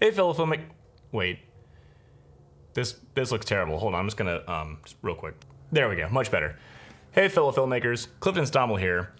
Hey, fellow filmic. Wait. This this looks terrible. Hold on, I'm just gonna um just real quick. There we go, much better. Hey, fellow filmmakers, Clifton Stommel here.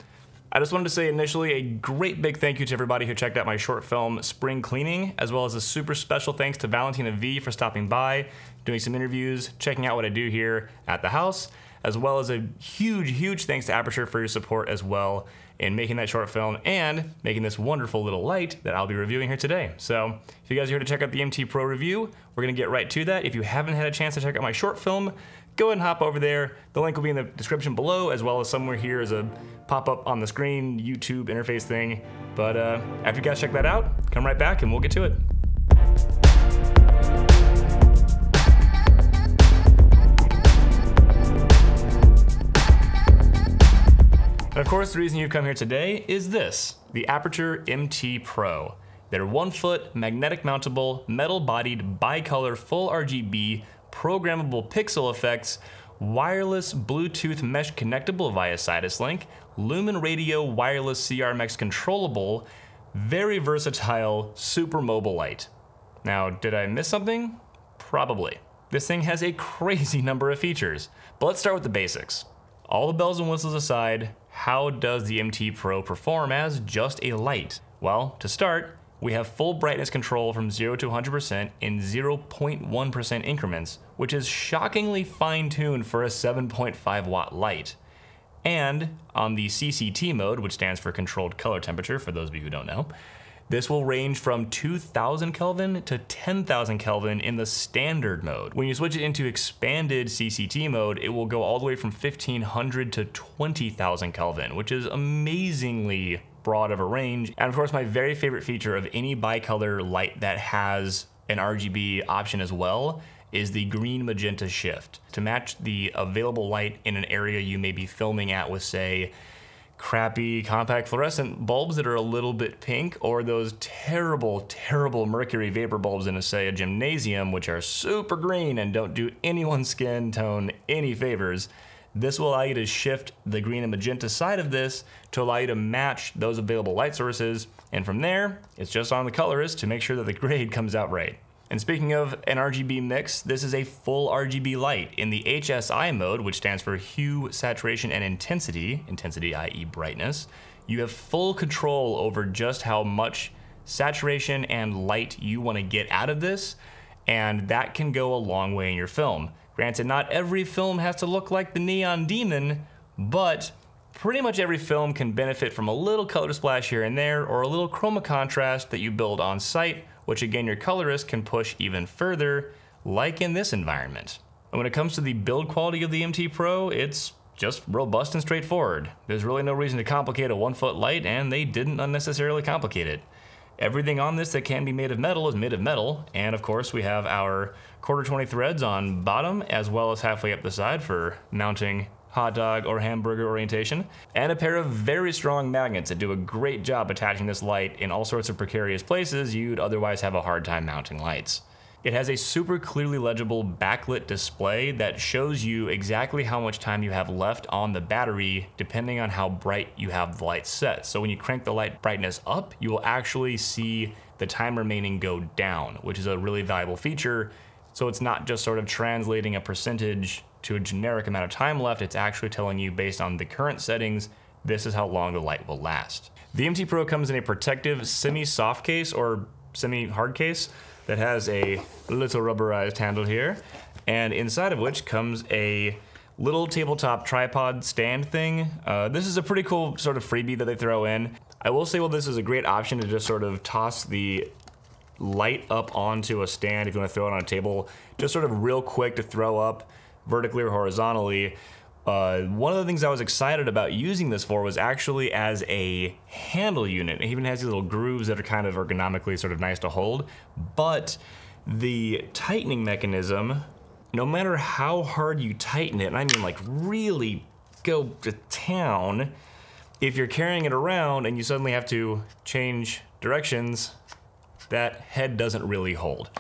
I just wanted to say initially a great big thank you to everybody who checked out my short film Spring Cleaning, as well as a super special thanks to Valentina V for stopping by, doing some interviews, checking out what I do here at the house, as well as a huge, huge thanks to Aputure for your support as well in making that short film and making this wonderful little light that I'll be reviewing here today. So if you guys are here to check out the MT Pro review, we're gonna get right to that. If you haven't had a chance to check out my short film, go ahead and hop over there. The link will be in the description below, as well as somewhere here as a pop-up on the screen, YouTube interface thing. But uh, after you guys check that out, come right back and we'll get to it. Course, the reason you've come here today is this, the Aputure MT Pro. They're one foot, magnetic mountable, metal bodied, bicolor, full RGB, programmable pixel effects, wireless Bluetooth mesh connectable via Sidus Link, Lumen Radio wireless CRMX controllable, very versatile, super mobile light. Now, did I miss something? Probably. This thing has a crazy number of features, but let's start with the basics. All the bells and whistles aside, how does the MT Pro perform as just a light? Well, to start, we have full brightness control from 0 to 100% in 0.1% increments, which is shockingly fine-tuned for a 7.5 watt light. And on the CCT mode, which stands for controlled color temperature for those of you who don't know, this will range from 2000 Kelvin to 10,000 Kelvin in the standard mode. When you switch it into expanded CCT mode, it will go all the way from 1500 to 20,000 Kelvin, which is amazingly broad of a range. And of course, my very favorite feature of any bicolor light that has an RGB option as well is the green magenta shift to match the available light in an area you may be filming at with say crappy compact fluorescent bulbs that are a little bit pink or those terrible, terrible mercury vapor bulbs in a, say, a gymnasium, which are super green and don't do anyone's skin tone any favors. This will allow you to shift the green and magenta side of this to allow you to match those available light sources. And from there, it's just on the colorist to make sure that the grade comes out right. And speaking of an RGB mix, this is a full RGB light. In the HSI mode, which stands for hue, saturation, and intensity, intensity i.e. brightness, you have full control over just how much saturation and light you want to get out of this, and that can go a long way in your film. Granted, not every film has to look like the Neon Demon, but pretty much every film can benefit from a little color splash here and there, or a little chroma contrast that you build on site which again your colorist can push even further, like in this environment. And when it comes to the build quality of the MT Pro, it's just robust and straightforward. There's really no reason to complicate a one foot light, and they didn't unnecessarily complicate it. Everything on this that can be made of metal is made of metal, and of course we have our quarter 20 threads on bottom as well as halfway up the side for mounting hot dog or hamburger orientation, and a pair of very strong magnets that do a great job attaching this light in all sorts of precarious places you'd otherwise have a hard time mounting lights. It has a super clearly legible backlit display that shows you exactly how much time you have left on the battery depending on how bright you have the light set. So when you crank the light brightness up, you will actually see the time remaining go down, which is a really valuable feature. So it's not just sort of translating a percentage to a generic amount of time left, it's actually telling you based on the current settings, this is how long the light will last. The MT Pro comes in a protective semi-soft case or semi-hard case that has a little rubberized handle here, and inside of which comes a little tabletop tripod stand thing. Uh, this is a pretty cool sort of freebie that they throw in. I will say, well, this is a great option to just sort of toss the light up onto a stand if you want to throw it on a table, just sort of real quick to throw up vertically or horizontally. Uh, one of the things I was excited about using this for was actually as a handle unit. It even has these little grooves that are kind of ergonomically sort of nice to hold, but the tightening mechanism, no matter how hard you tighten it, and I mean like really go to town, if you're carrying it around and you suddenly have to change directions, that head doesn't really hold.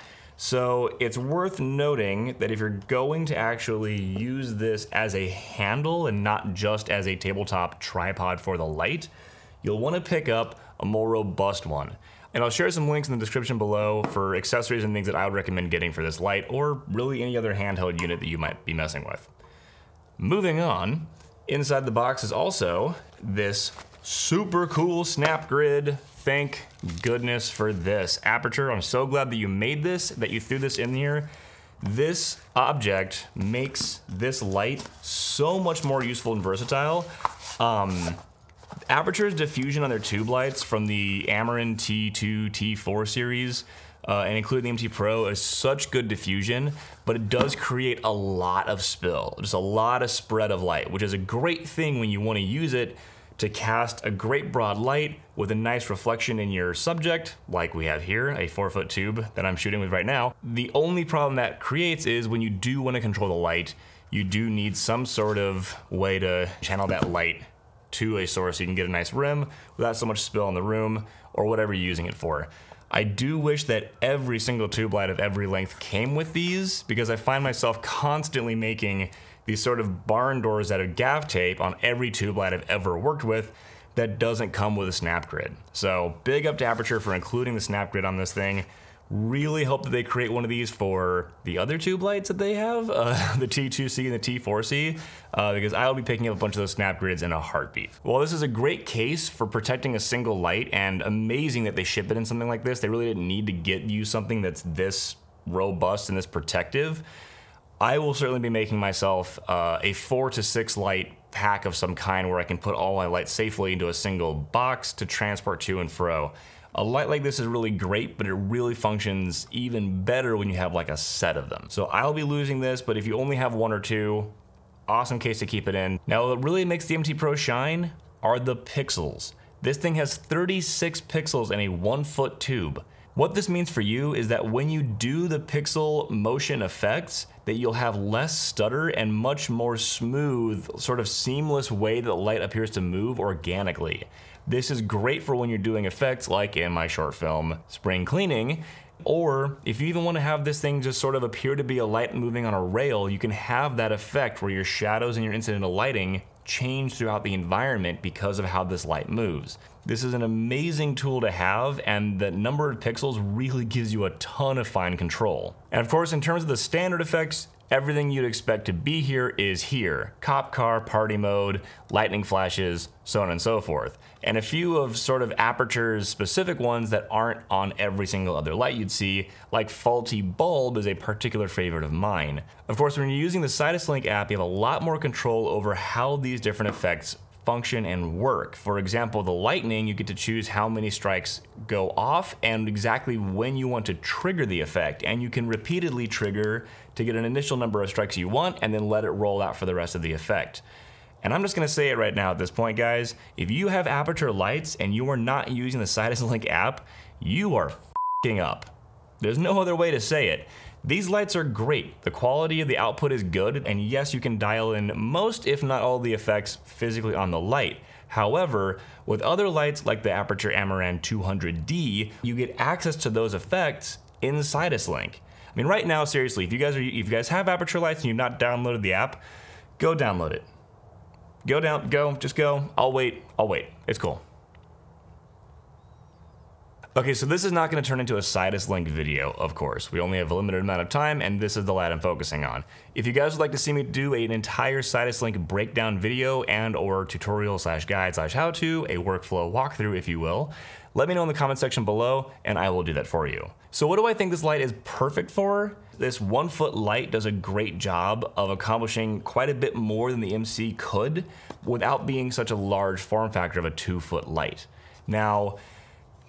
So it's worth noting that if you're going to actually use this as a handle and not just as a tabletop tripod for the light, you'll want to pick up a more robust one. And I'll share some links in the description below for accessories and things that I would recommend getting for this light, or really any other handheld unit that you might be messing with. Moving on, inside the box is also this super cool snap grid. Thank goodness for this. Aputure, I'm so glad that you made this, that you threw this in here. This object makes this light so much more useful and versatile. Um, Aputure's diffusion on their tube lights from the Amaran T2, T4 series, uh, and including the MT Pro, is such good diffusion, but it does create a lot of spill, just a lot of spread of light, which is a great thing when you want to use it to cast a great broad light with a nice reflection in your subject, like we have here, a four foot tube that I'm shooting with right now. The only problem that creates is when you do want to control the light, you do need some sort of way to channel that light to a source so you can get a nice rim without so much spill in the room or whatever you're using it for. I do wish that every single tube light of every length came with these because I find myself constantly making these sort of barn doors out of gaff tape on every tube light I've ever worked with that doesn't come with a snap grid. So big up to Aputure for including the snap grid on this thing. Really hope that they create one of these for the other tube lights that they have, uh, the T2C and the T4C, uh, because I'll be picking up a bunch of those snap grids in a heartbeat. Well, this is a great case for protecting a single light and amazing that they ship it in something like this. They really didn't need to get you something that's this robust and this protective. I will certainly be making myself uh, a four to six light pack of some kind where I can put all my lights safely into a single box to transport to and fro. A light like this is really great, but it really functions even better when you have like a set of them. So I'll be losing this, but if you only have one or two, awesome case to keep it in. Now what really makes the MT Pro shine are the pixels. This thing has 36 pixels in a one foot tube. What this means for you is that when you do the pixel motion effects, that you'll have less stutter and much more smooth, sort of seamless way that light appears to move organically. This is great for when you're doing effects like in my short film, Spring Cleaning, or if you even want to have this thing just sort of appear to be a light moving on a rail, you can have that effect where your shadows and your incidental lighting change throughout the environment because of how this light moves. This is an amazing tool to have and the number of pixels really gives you a ton of fine control. And of course, in terms of the standard effects, everything you'd expect to be here is here. Cop car, party mode, lightning flashes, so on and so forth. And a few of sort of Aputure's specific ones that aren't on every single other light you'd see, like faulty bulb is a particular favorite of mine. Of course, when you're using the Sidus Link app, you have a lot more control over how these different effects function and work. For example, the lightning, you get to choose how many strikes go off and exactly when you want to trigger the effect. And you can repeatedly trigger to get an initial number of strikes you want and then let it roll out for the rest of the effect. And I'm just gonna say it right now at this point, guys. If you have Aputure lights and you are not using the Sidus Link app, you are f***ing up. There's no other way to say it. These lights are great. The quality of the output is good, and yes, you can dial in most, if not all, the effects physically on the light. However, with other lights like the Aputure Amaran 200D, you get access to those effects inside Link. I mean, right now, seriously, if you guys are if you guys have Aputure lights and you've not downloaded the app, go download it. Go down, go, just go. I'll wait. I'll wait. It's cool. Okay, so this is not going to turn into a Sidus Link video, of course. We only have a limited amount of time, and this is the light I'm focusing on. If you guys would like to see me do an entire Sidus Link breakdown video and or tutorial slash guide slash how to, a workflow walkthrough if you will, let me know in the comment section below, and I will do that for you. So what do I think this light is perfect for? This one foot light does a great job of accomplishing quite a bit more than the MC could without being such a large form factor of a two foot light. Now,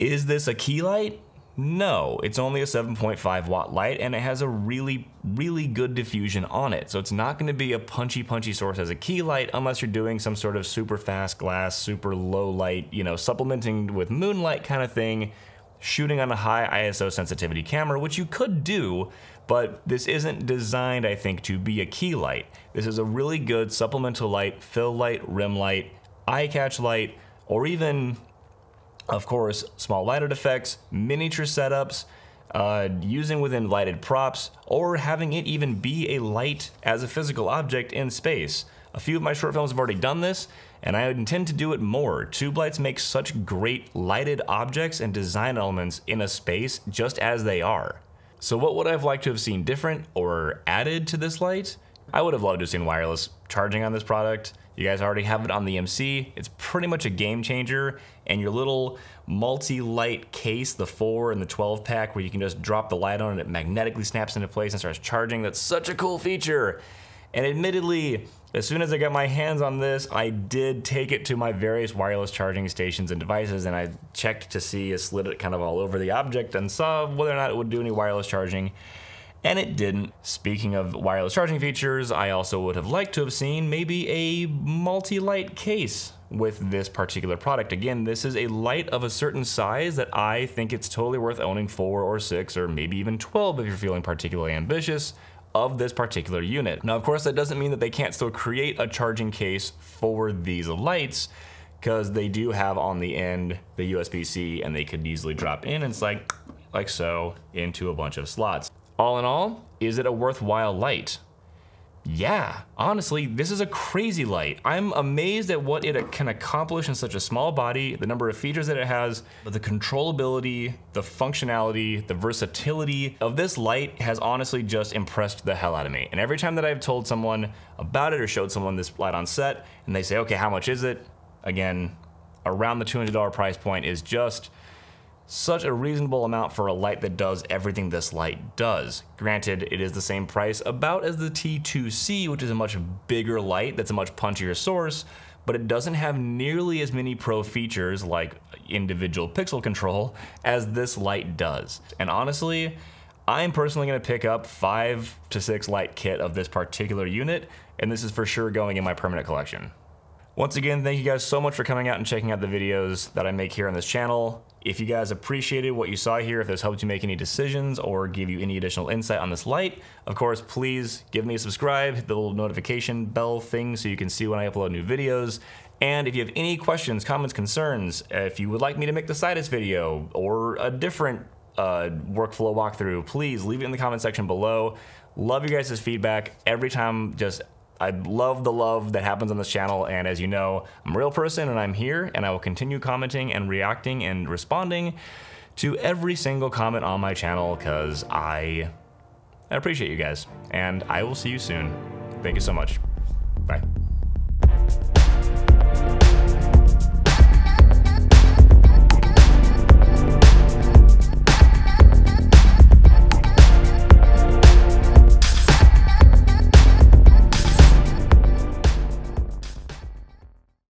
is this a key light? No, it's only a 7.5 watt light and it has a really, really good diffusion on it. So it's not gonna be a punchy, punchy source as a key light unless you're doing some sort of super fast glass, super low light, you know, supplementing with moonlight kind of thing, shooting on a high ISO sensitivity camera, which you could do, but this isn't designed, I think, to be a key light. This is a really good supplemental light, fill light, rim light, eye catch light, or even of course, small lighted effects, miniature setups, uh, using within lighted props, or having it even be a light as a physical object in space. A few of my short films have already done this, and I intend to do it more. Tube lights make such great lighted objects and design elements in a space just as they are. So what would I have liked to have seen different or added to this light? I would have loved to have seen wireless charging on this product. You guys already have it on the MC. It's pretty much a game changer. And your little multi-light case, the 4 and the 12 pack, where you can just drop the light on and it magnetically snaps into place and starts charging. That's such a cool feature. And admittedly, as soon as I got my hands on this, I did take it to my various wireless charging stations and devices and I checked to see, I slid it kind of all over the object and saw whether or not it would do any wireless charging and it didn't. Speaking of wireless charging features, I also would have liked to have seen maybe a multi-light case with this particular product. Again, this is a light of a certain size that I think it's totally worth owning four or six or maybe even 12 if you're feeling particularly ambitious of this particular unit. Now, of course, that doesn't mean that they can't still create a charging case for these lights because they do have on the end the USB-C and they could easily drop in and it's like, like so into a bunch of slots. All in all, is it a worthwhile light? Yeah, honestly, this is a crazy light. I'm amazed at what it can accomplish in such a small body, the number of features that it has, the controllability, the functionality, the versatility of this light has honestly just impressed the hell out of me. And every time that I've told someone about it or showed someone this light on set, and they say, okay, how much is it? Again, around the $200 price point is just such a reasonable amount for a light that does everything this light does. Granted, it is the same price about as the T2C, which is a much bigger light that's a much punchier source, but it doesn't have nearly as many pro features like individual pixel control as this light does. And honestly, I'm personally gonna pick up five to six light kit of this particular unit, and this is for sure going in my permanent collection. Once again, thank you guys so much for coming out and checking out the videos that I make here on this channel. If you guys appreciated what you saw here, if this helped you make any decisions or give you any additional insight on this light, of course, please give me a subscribe, hit the little notification bell thing so you can see when I upload new videos. And if you have any questions, comments, concerns, if you would like me to make the Sidus video or a different uh, workflow walkthrough, please leave it in the comment section below. Love you guys' feedback. Every time, just I love the love that happens on this channel, and as you know, I'm a real person and I'm here, and I will continue commenting and reacting and responding to every single comment on my channel because I, I appreciate you guys. And I will see you soon. Thank you so much. Bye.